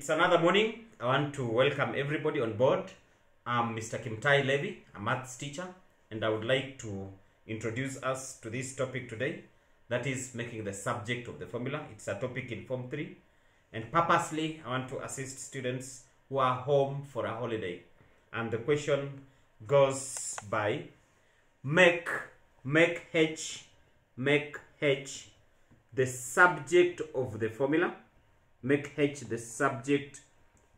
It's another morning. I want to welcome everybody on board. I'm Mr. Kimtai Levy, a maths teacher, and I would like to introduce us to this topic today. That is making the subject of the formula. It's a topic in Form 3. And purposely, I want to assist students who are home for a holiday. And the question goes by make make H make H the subject of the formula make h the subject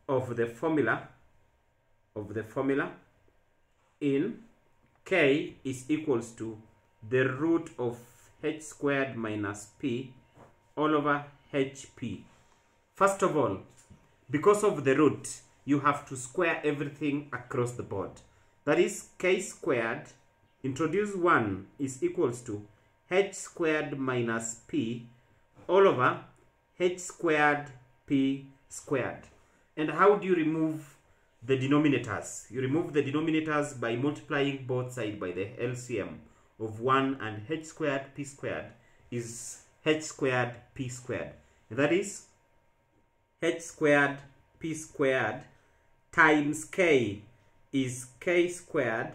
of the formula of the formula in k is equals to the root of h squared minus p all over hp first of all because of the root you have to square everything across the board. That is k squared introduce 1 is equals to h squared minus p all over h squared p squared. And how do you remove the denominators? You remove the denominators by multiplying both sides by the LCM of 1 and h squared p squared is h squared p squared. And that is h squared p squared times k is k squared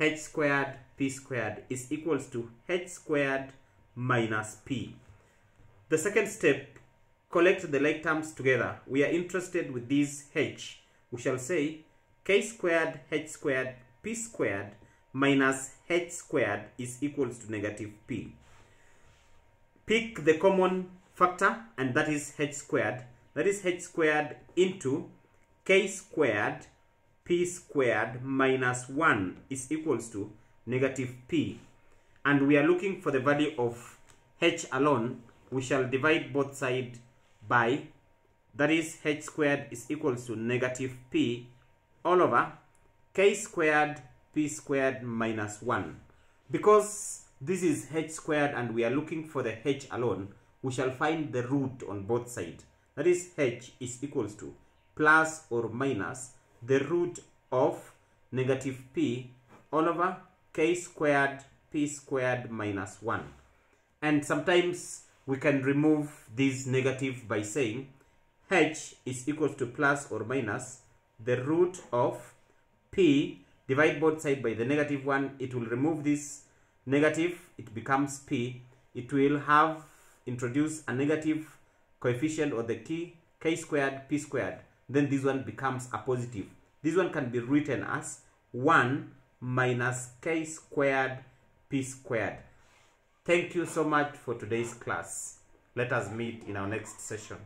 h squared p squared is equals to h squared minus p. The second step, collect the like terms together. We are interested with this h. We shall say k squared h squared p squared minus h squared is equals to negative p. Pick the common factor and that is h squared. That is h squared into k squared p squared minus 1 is equals to negative p. And we are looking for the value of h alone we shall divide both sides by that is h squared is equals to negative p all over k squared p squared minus 1 because this is h squared and we are looking for the h alone we shall find the root on both sides that is h is equals to plus or minus the root of negative p all over k squared p squared minus 1 and sometimes we can remove this negative by saying h is equal to plus or minus the root of p. Divide both sides by the negative one it will remove this negative it becomes p. It will have introduce a negative coefficient or the key k squared p squared. Then this one becomes a positive. This one can be written as 1 minus k squared p squared Thank you so much for today's class. Let us meet in our next session.